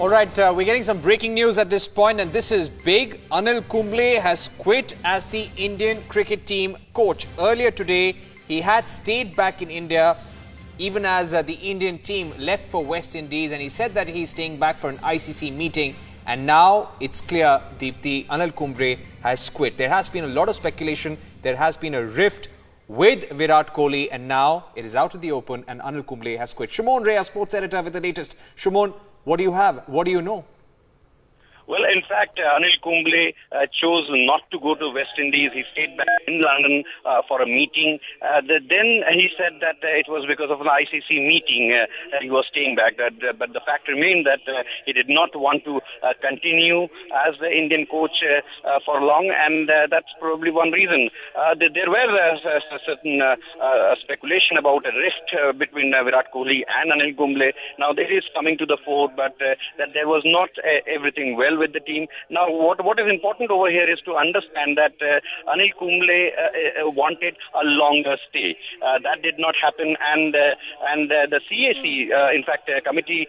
All right, uh, we're getting some breaking news at this point, and this is big. Anil Kumble has quit as the Indian cricket team coach. Earlier today, he had stayed back in India, even as uh, the Indian team left for West Indies, and he said that he's staying back for an ICC meeting. And now it's clear the, Anil Kumble has quit. There has been a lot of speculation. There has been a rift with Virat Kohli, and now it is out in the open, and Anil Kumble has quit. Shimon our sports editor, with the latest. Shumon, what do you have? What do you know? Well, in fact, uh, Anil Kumble uh, chose not to go to West Indies. He stayed back in London uh, for a meeting. Uh, the, then he said that uh, it was because of an ICC meeting uh, that he was staying back. That, uh, but the fact remained that uh, he did not want to uh, continue as the Indian coach for long, and that's probably one reason. there were a certain speculation about a rift between Virat Kohli and Anil Kumble. Now, it is coming to the fore, but that there was not everything well with the team. Now, what what is important over here is to understand that uh, Anil Kumble uh, uh, wanted a longer stay. Uh, that did not happen, and uh, and uh, the CAC, in fact, committee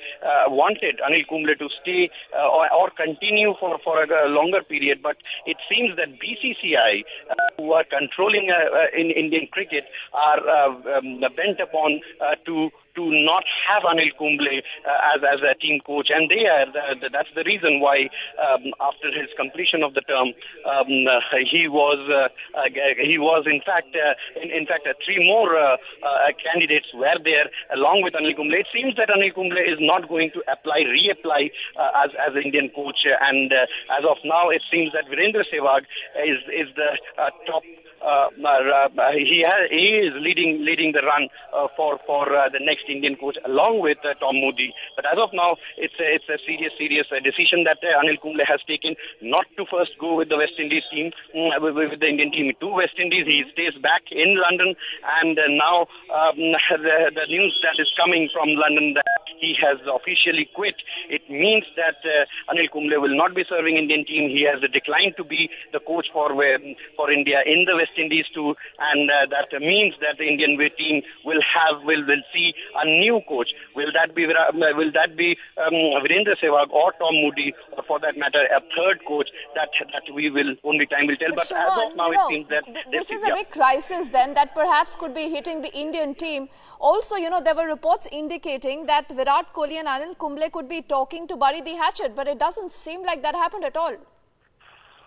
wanted Anil Kumble to stay or, or, continue for for a, longer period. But it seems that BCCI, who are controlling in Indian cricket, are um, bent upon to to not have Anil Kumble uh, as as a team coach, and they are the, the, that's the reason why um, after his completion of the term, um, uh, he was uh, uh he was in fact uh, in, in fact uh, three more candidates were there along with Anil Kumble. It seems that Anil Kumble is not going to apply reapply uh, as as Indian coach, and uh, as of now, it seems that Virendra Sehwag is is the uh, top uh, uh, uh, he has, he is leading leading the run for for the next Indian coach along with Tom Moody. But as of now, it's a, it's a serious serious decision that Anil Kumble has taken not to first go with the West Indies team mm, with, with the Indian team to West Indies. He stays back in London, and now um, the, the news that is coming from London that he has officially quit. It means that uh, Anil Kumble will not be serving Indian team. He has declined to be the coach for for India in the West Indies too, and uh, that means that the Indian team will have will will see a new coach. Will that be uh, will that be um, Virendra Sehwag or Tom Moody, or for that matter, a third coach? That that we will only time will tell. But, as of now, know, it seems that th this is a big crisis then that perhaps could be hitting the Indian team. Also, you know, there were reports indicating that Virat Kohli and Anil Kumble could be talking to bury the hatchet, but it doesn't seem like that happened at all.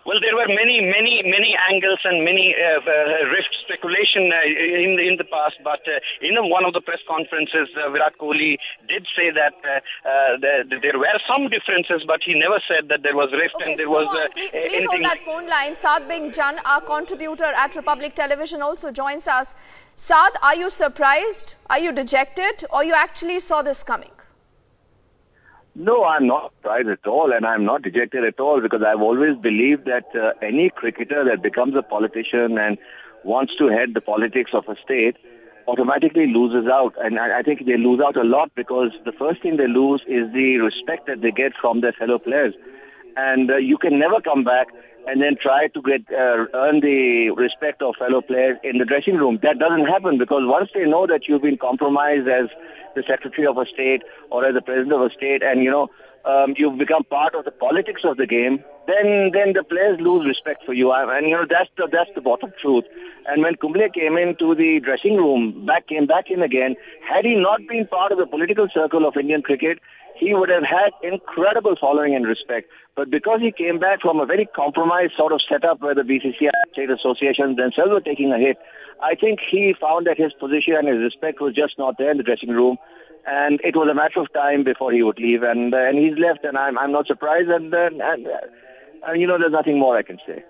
Well, there were many, many, many angles and many uh, uh, rift speculation uh, in the, in the past. But uh, in one of the press conferences, uh, Virat Kohli did say that uh, uh, the, there were some differences, but he never said that there was rift okay, and there so was. Uh, please, please hold that phone line. Saad Bing Jan, our contributor at Republic Television, also joins us. Saad, are you surprised? Are you dejected, or you actually saw this coming? No, I'm not surprised at all, and I'm not dejected at all because I've always believed that uh, any cricketer that becomes a politician and wants to head the politics of a state automatically loses out. And I, I think they lose out a lot because the first thing they lose is the respect that they get from their fellow players. And uh, you can never come back and then try to get uh, earn the respect of fellow players in the dressing room. That doesn't happen because once they know that you've been compromised as the secretary of a state or as the president of a state, and you know um, you've become part of the politics of the game, then then the players lose respect for you. And you know that's the that's the bottom truth. And when Kumble came into the dressing room, back came back in again, had he not been part of the political circle of Indian cricket, he would have had incredible following and respect. But because he came back from a very compromised sort of setup where the BCCI and state associations themselves were taking a hit, I think he found that his position and his respect was just not there in the dressing room. And it was a matter of time before he would leave, and uh, and he's left, and I'm I'm not surprised, and uh, and, uh, and you know there's nothing more I can say.